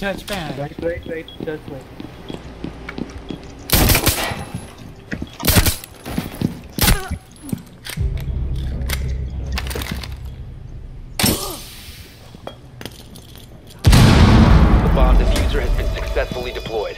Church. Right, right, right. Church back. The bomb defuser has been successfully deployed.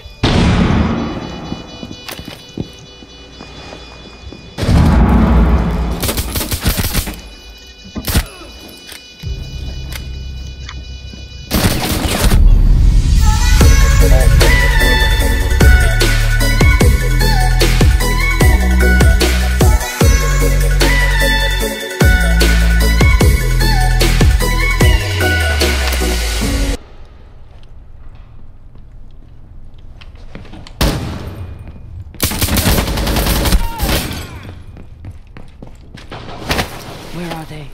Where are they?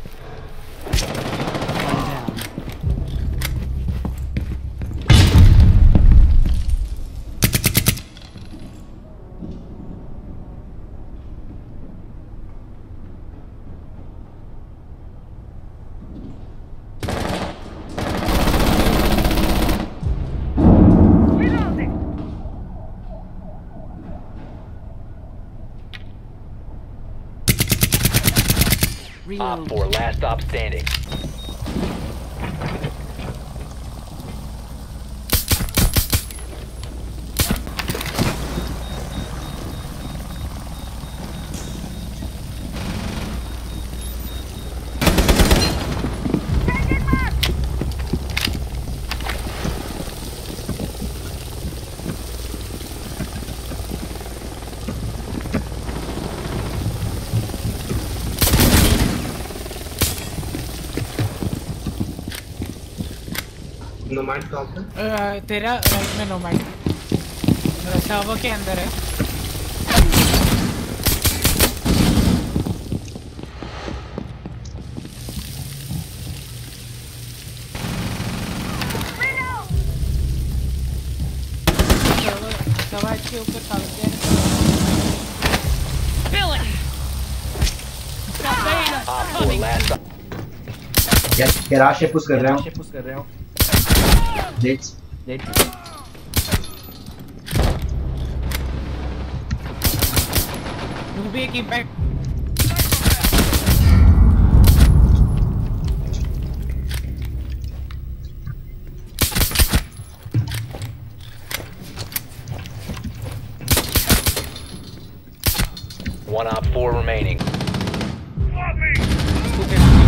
One down. Op Reload. 4, last stop standing. Nomad कहाँ पे तेरा right में no mic server के अंदर है? Server के ऊपर है। 4, last गैराज से पुश कर रहा हूँ? पुश कर रहे हो। Dead. Dead. You be a keypad. One op four remaining. Okay.